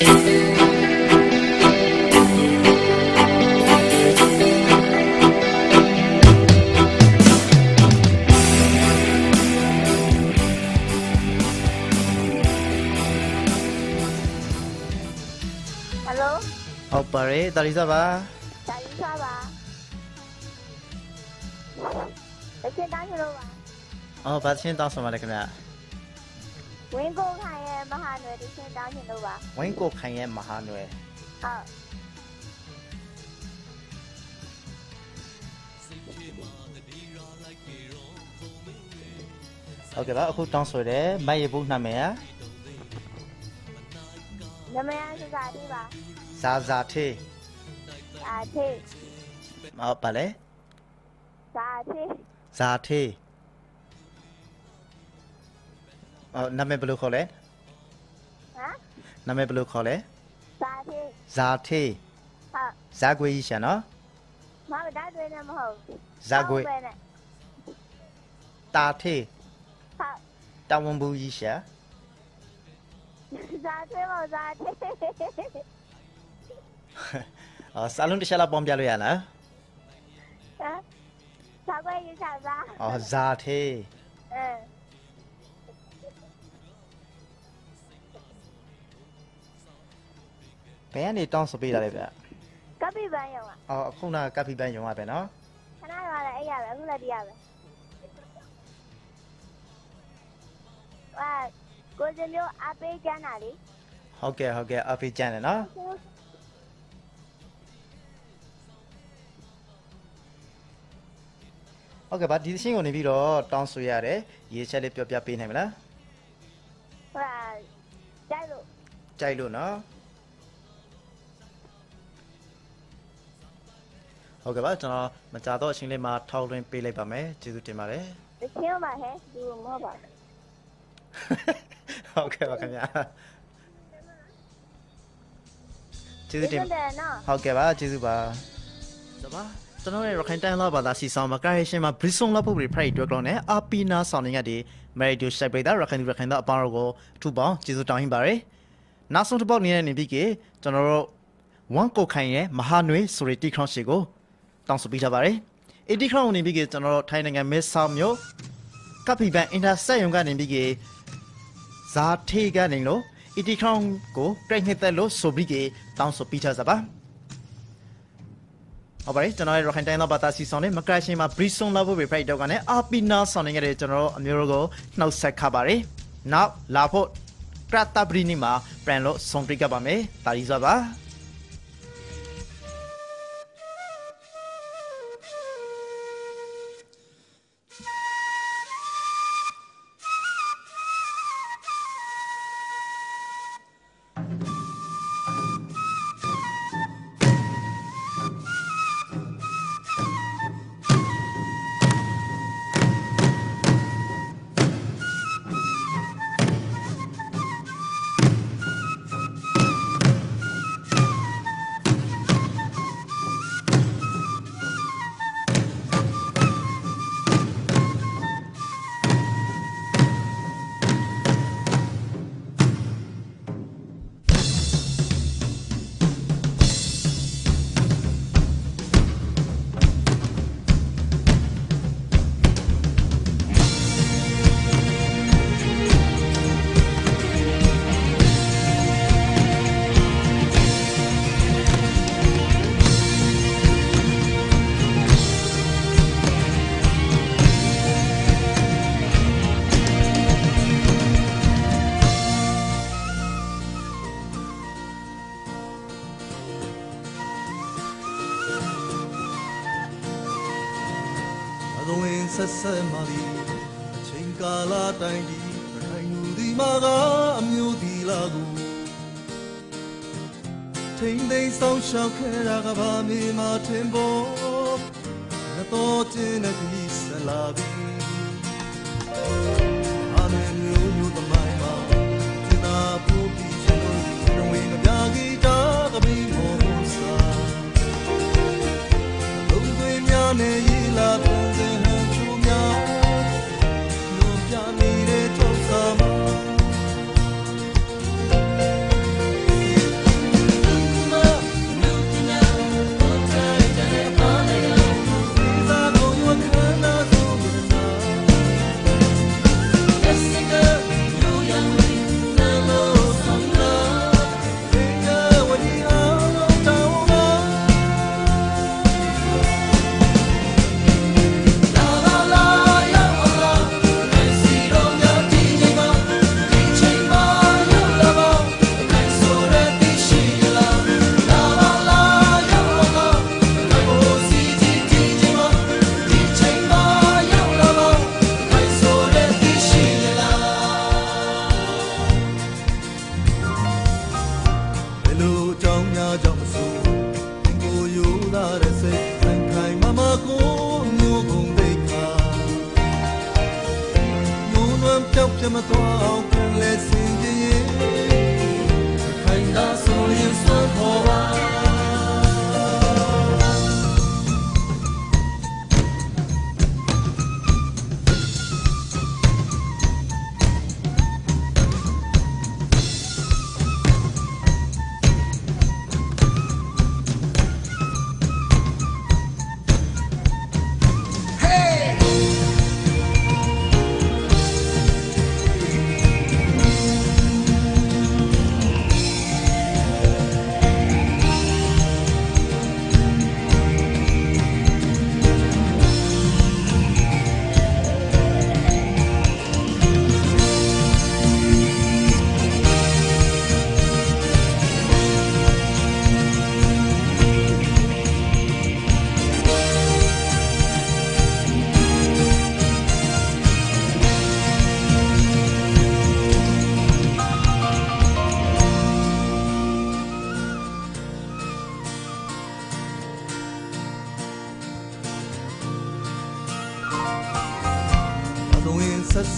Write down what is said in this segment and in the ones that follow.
ဟယ်လိုဟုတ်ပါတယ်တာလီစာပါဒါယူစားပါတ ဝင်းကိုခိုင်ရဲ့မဟာနွယ်တစ်ချက်တောင်းချလို့ပါဝင်းကိုခိုင်ရဲ့မဟာနွယ်ဟုတ်ဟုတ်ကဲ့ပါအခုတောင်းဆိုတယ်မိုက်ရဘူးနာမည်อ่ะနမယစစာတိပါဇာဇာထေးအာထေဟုတ်ပါလေစာထေဇာထေး အော်နာမည်ဘယ်လိုခေါ်လဲဟမ်နာမည်ဘယ်လိုခေါ်လဲစာထေဇာထေးဟုတ်ဇာကွေးကြီးရှာနော်မမဒါတွေနဲ့မဟုတ်ဇာကွေးဟုတ်ပဲနဲ့တာထေးဟုတ်တာဝန်ဘူးကြီးရှာစာထေမဟုတ်စာထေအော်စာလုံးတစ်ချက်လောက်ပေါင်းပြလို့ရလားဟမ်စာကွဲရချစာအော်ဇာထေးအင်း ဘယ်ကနေတောင်းဆိုပေးတာလဲဗျကပိပန်းရောอ่ะအော်အခုနကပ်ဖီပန်းယုံရပဲနော်ခဏတော့လည်းအဲ့ရပဲအခုလည်းတရားပဲအာကိုစမျိုးအပေးကျန်းတာလေဟုတ်ကဲ့ဟုတ်ကဲ့အဖေကျန်တယ်နော်ဟုတ်ကဲ့ပါဒီသင်းကိုနေပြီးတော့တောင်းဆိုရတယ်ရေးချက်လေးပြောပြပေးနိုင်မလားဟိုကြိုက်လို့ကြိုက်လို့နော် ဟုတ်ကဲ့ပါကျွန်တော်မကြတော့အချင်းလေးမှာထောက်လွှင့်ပေးလိုက်ပါမယ်ကျေးဇူးတင်ပါတယ်တချင်းပါဟဲ့ဒီမဟုတ်ပါဟုတ်ကဲ့ပါခင်ဗျာကျေးဇူးတင်တယ်နော်ဟုတ်ကဲ့ပါကျေးဇူးပါဒါပါကျွန်တော်ရဲ့ရခိုင်တိုင်းလာဘာသာစီဆောင်မှာကာရရှင်မှာဘရစ်ဆုံလာဖို့ပြီးဖိုက်တွဲကလုံးနဲ့အာပီနာဆောင်နေရတဲ့မယ်ရီဒိုရှိုက်ပိတ်တာရခိုင်ရခိုင်သားအပေါင်းတို့ကိုအထူးပေါင်းကျေးဇူးတောင်းရင်ပါတယ်နောက်ဆုံးတစ်ပေါက်နေတဲ့နေပြီးကကျွန်တော်တို့ဝမ်ကိုခိုင်ရဲ့မဟာနွေဆိုရီတီခရောင်းရှီကို တောင်းဆိုပေးထားပါတယ်အတီခရောင်းနေပြီးကကျွန်တော်တို့ထိုင်းနိုင်ငံမဲဆောက်မြို့ကပီဘန်အင်တာဆက်ယုံကနေပြီးကဇာထေကနေလို့အတီခရောင်းကိုပြိုင်နှစ်သက်လို့ဆိုပြီးကတောင်းဆိုပေးထားစပါဟုတ်ပါတယ်ကျွန်တော်ရဲ့ Rocket Time တော့ဘာသာစီဆောင်နေမကရရှင်မှာ Brison Love Way Pride တော့ကနေအာပီနာဆောင်နေကြတဲ့ကျွန်တော်တို့အမျိုးတို့ကိုနှုတ်ဆက်ခပါတယ်။နောက်လာဖို့ကရတာဘရီနီမှာပြန်လို့ဆုံတွေ့ကြပါမယ်။တာလီစွာပါ။ အသွင်ဆက်ဆက်မှသည်အချိန်ကာလတိုင်းဒီရခိုင်လူဒီမှာကအမျိုးဒီလာကိုထိန်သိမ်းဆောင်ရှောက်ခဲ့တာကဘာမေမထင်ပေါ်ငါတော့ခြင်းနဲ့ဒီဆက်လာပြီ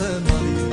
在哪里